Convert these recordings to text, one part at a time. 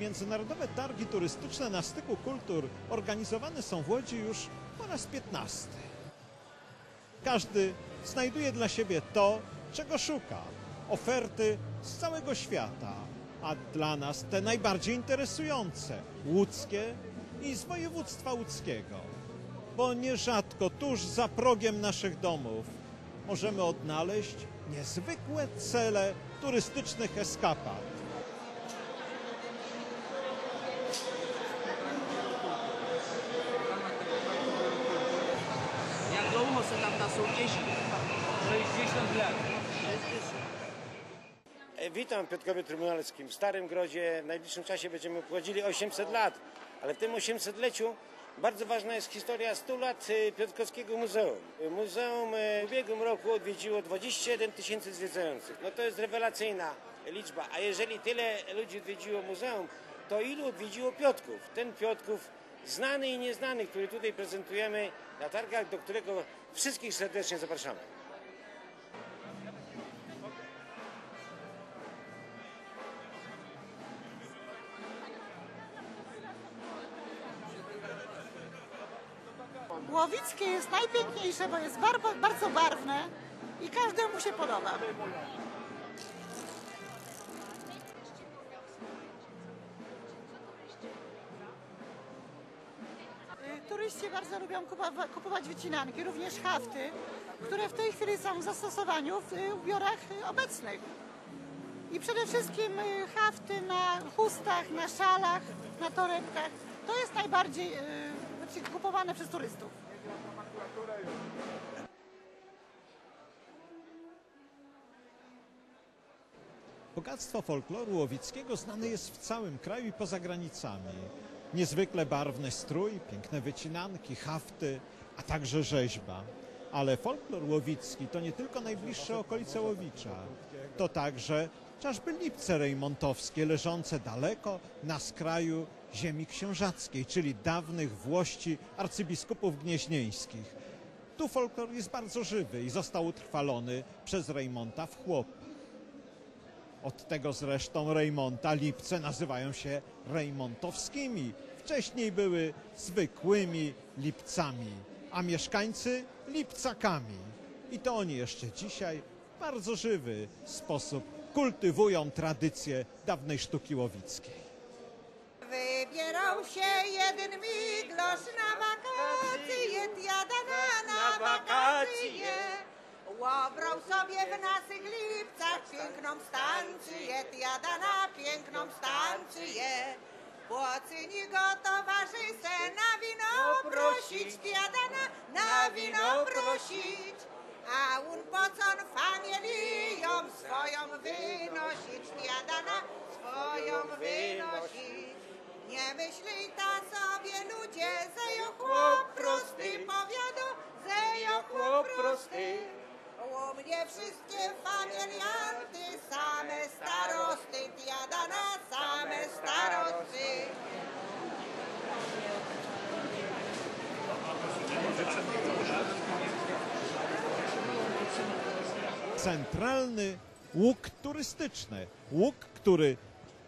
Międzynarodowe targi turystyczne na styku kultur organizowane są w Łodzi już po raz 15. Każdy znajduje dla siebie to, czego szuka. Oferty z całego świata, a dla nas te najbardziej interesujące, łódzkie i z województwa łódzkiego. Bo nierzadko tuż za progiem naszych domów możemy odnaleźć niezwykłe cele turystycznych eskapad. Jak dlouho se tam ta soutěží? 60 lat. E, Witam w Piotrkowie Trybunalskim. W Starym Grodzie w najbliższym czasie będziemy obchodzili 800 lat, ale w tym 800-leciu bardzo ważna jest historia 100 lat e, Piotrkowskiego Muzeum. Muzeum e, w ubiegłym roku odwiedziło 21 tysięcy zwiedzających. No to jest rewelacyjna liczba, a jeżeli tyle ludzi odwiedziło muzeum, to ilu odwiedziło Piotrków? Ten Piotrków znany i nieznany, który tutaj prezentujemy na targach, do którego wszystkich serdecznie zapraszamy. Jest najpiękniejsze, bo jest bardzo, barwne i każdemu się podoba. Y, Turyści bardzo lubią kupowa- kupować wycinanki, również hafty, które w tej chwili są w zastosowaniu w y, ubiorach y, obecnych. I przede wszystkim y, hafty na chustach, na szalach, na torebkach. To jest najbardziej y, znaczy kupowane przez turystów. Bogactwo folkloru łowickiego znane jest w całym kraju i poza granicami. Niezwykle barwny strój, piękne wycinanki, hafty, a także rzeźba. Ale folklor łowicki to nie tylko najbliższe okolice Łowicza. To także chociażby Lipce Rejmontowskie leżące daleko na skraju ziemi książackiej, czyli dawnych włości arcybiskupów gnieźnieńskich. Tu folklor jest bardzo żywy i został utrwalony przez Rejmonta w chłopach. Od tego zresztą Rejmonta Lipce nazywają się Rejmontowskimi. Wcześniej były zwykłymi Lipcami, a mieszkańcy Lipcakami. I to oni jeszcze dzisiaj w bardzo żywy sposób kultywują tradycje dawnej sztuki łowickiej. Wybierał się jeden miglosz na wakacje, jadana na wakacje. Łobrał sobie w naszych lipcach piękną stancję, jadana piękną stancję. Płocyni go towarzysze na wino prosić, jadana na wino prosić. A on pocon familią swoją wynosić, jadana swoją wynosić. Nie myśli ta sobie ludzie, że jo chłop prosty, powiadu, że jo chłop prosty. Mnie wszystkie familianty, same starosty, jadana, same starosty. centralny łuk turystyczny. Łuk, który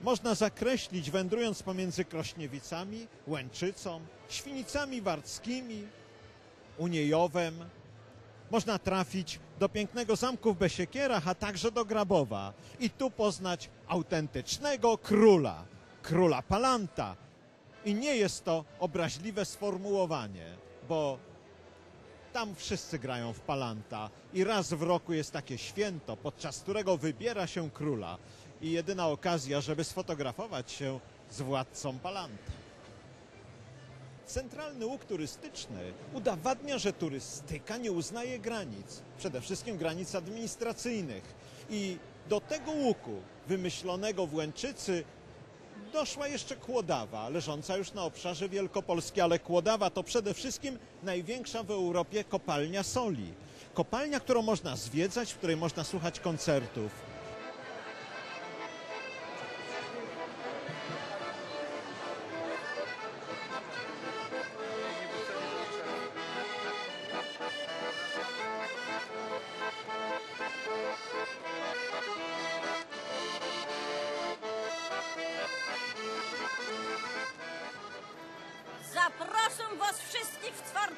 można zakreślić wędrując pomiędzy Krośniewicami, Łęczycą, Świnicami Warckimi, Uniejowem. Można trafić do pięknego zamku w Besiekierach, a także do Grabowa i tu poznać autentycznego króla, króla Palanta. I nie jest to obraźliwe sformułowanie, bo tam wszyscy grają w Palanta i raz w roku jest takie święto, podczas którego wybiera się króla i jedyna okazja, żeby sfotografować się z władcą Palanta. Centralny łuk turystyczny udowadnia, że turystyka nie uznaje granic, przede wszystkim granic administracyjnych. I do tego łuku wymyślonego w Łęczycy doszła jeszcze Kłodawa, leżąca już na obszarze Wielkopolski, ale Kłodawa to przede wszystkim największa w Europie kopalnia soli. Kopalnia, którą można zwiedzać, w której można słuchać koncertów.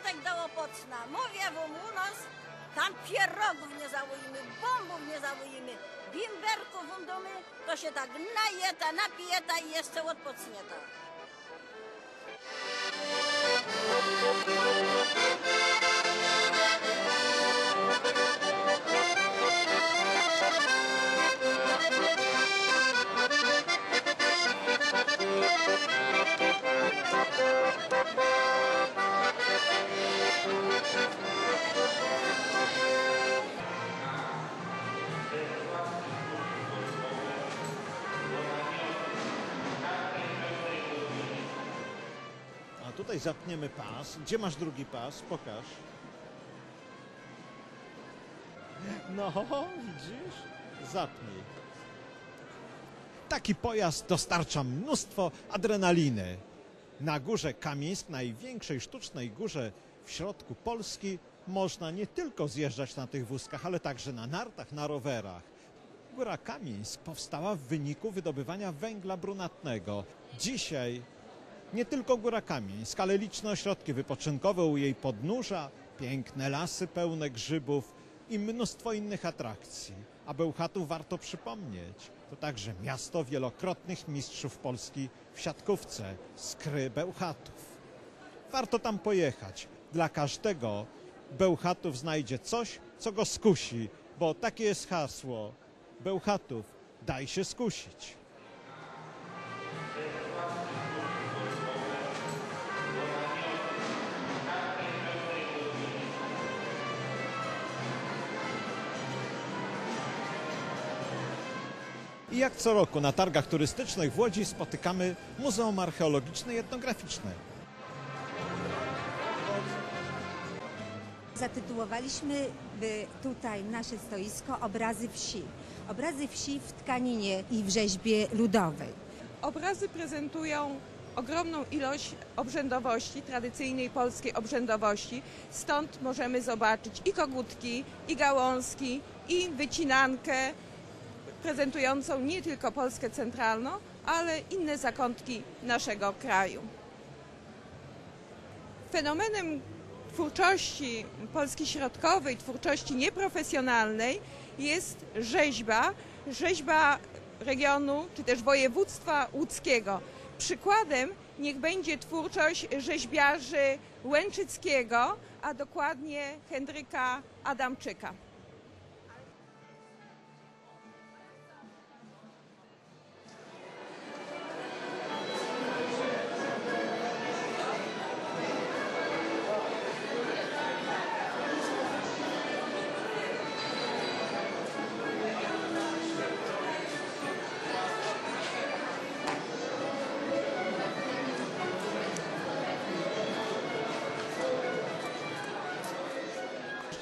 Jak do Opocna. Mówię wam u nas, tam pierogów nie załojimy, bombów nie załojimy, bimberków domy, to się tak najeta, napijeta i jeszcze odpocznieta. A tutaj zapniemy pas. Gdzie masz drugi pas? Pokaż. No, widzisz? Zapnij. Taki pojazd dostarcza mnóstwo adrenaliny. Na górze Kamieńsk, największej sztucznej górze w środku Polski, można nie tylko zjeżdżać na tych wózkach, ale także na nartach, na rowerach. Góra Kamieńsk powstała w wyniku wydobywania węgla brunatnego. Dzisiaj nie tylko Góra Kamieńsk, ale liczne ośrodki wypoczynkowe u jej podnóża, piękne lasy pełne grzybów i mnóstwo innych atrakcji. A Bełchatów warto przypomnieć. To także miasto wielokrotnych mistrzów Polski w siatkówce, Skry Bełchatów. Warto tam pojechać. Dla każdego Bełchatów znajdzie coś, co go skusi, bo takie jest hasło. Bełchatów, daj się skusić. I jak co roku na targach turystycznych w Łodzi spotykamy Muzeum Archeologiczne i Etnograficzne. Zatytułowaliśmy tutaj nasze stoisko Obrazy wsi. Obrazy wsi w tkaninie i w rzeźbie ludowej. Obrazy prezentują ogromną ilość obrzędowości, tradycyjnej polskiej obrzędowości. Stąd możemy zobaczyć i kogutki, i gałązki, i wycinankę prezentującą nie tylko Polskę centralną, ale inne zakątki naszego kraju. Fenomenem twórczości Polski Środkowej, twórczości nieprofesjonalnej jest rzeźba, rzeźba regionu czy też województwa łódzkiego. Przykładem niech będzie twórczość rzeźbiarzy Łęczyckiego, a dokładnie Henryka Adamczyka.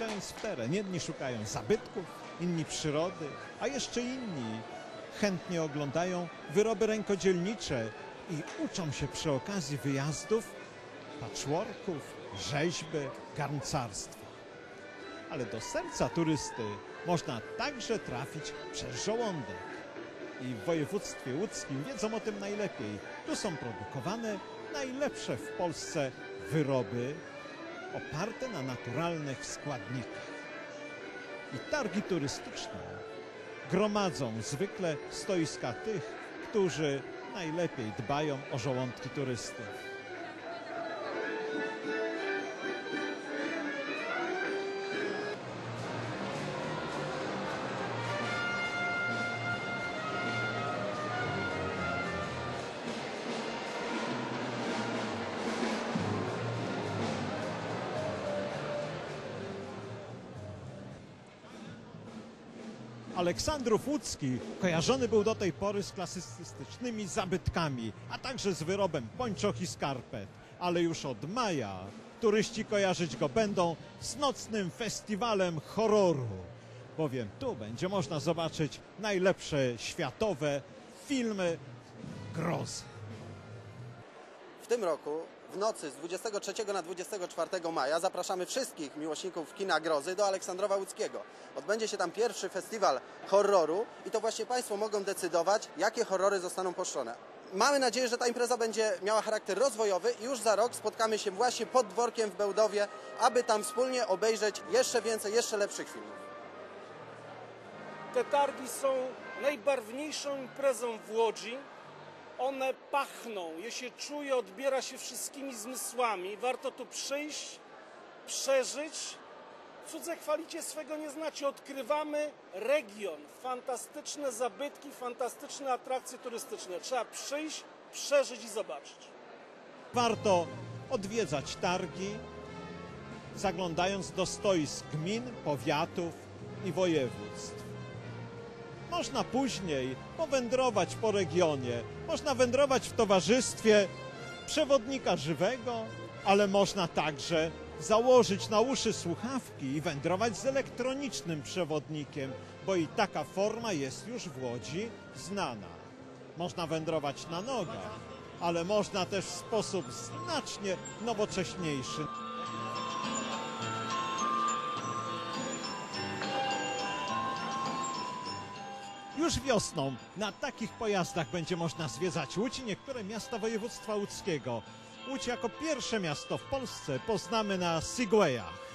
Wjeżdżając w teren, jedni szukają zabytków, inni przyrody, a jeszcze inni chętnie oglądają wyroby rękodzielnicze i uczą się przy okazji wyjazdów patchworków, rzeźby, garncarstwa. Ale do serca turysty można także trafić przez żołądek. I w województwie łódzkim wiedzą o tym najlepiej. Tu są produkowane najlepsze w Polsce wyroby oparte na naturalnych składnikach. I targi turystyczne gromadzą zwykle stoiska tych, którzy najlepiej dbają o żołądki turystów. Aleksandrów Łódzki kojarzony był do tej pory z klasystycznymi zabytkami, a także z wyrobem pończoch i skarpet. Ale już od maja turyści kojarzyć go będą z nocnym festiwalem horroru. Bowiem tu będzie można zobaczyć najlepsze światowe filmy grozy. Tym roku w nocy z 23 na 24 maja zapraszamy wszystkich miłośników kina grozy do Aleksandrowa Łódzkiego. Odbędzie się tam pierwszy festiwal horroru i to właśnie Państwo mogą decydować, jakie horrory zostaną puszczone. Mamy nadzieję, że ta impreza będzie miała charakter rozwojowy i już za rok spotkamy się właśnie pod dworkiem w Bełdowie, aby tam wspólnie obejrzeć jeszcze więcej, jeszcze lepszych filmów. Te targi są najbarwniejszą imprezą w Łodzi. One pachną, je się czuje, odbiera się wszystkimi zmysłami. Warto tu przyjść, przeżyć. Cudze chwalicie, swego nie znacie. Odkrywamy region, fantastyczne zabytki, fantastyczne atrakcje turystyczne. Trzeba przyjść, przeżyć i zobaczyć. Warto odwiedzać targi, zaglądając do stoisk gmin, powiatów i województw. Można później powędrować po regionie, można wędrować w towarzystwie przewodnika żywego, ale można także założyć na uszy słuchawki i wędrować z elektronicznym przewodnikiem, bo i taka forma jest już w Łodzi znana. Można wędrować na nogach, ale można też w sposób znacznie nowocześniejszy. Już wiosną na takich pojazdach będzie można zwiedzać Łódź i niektóre miasta województwa łódzkiego. Łódź jako pierwsze miasto w Polsce poznamy na Segwayach.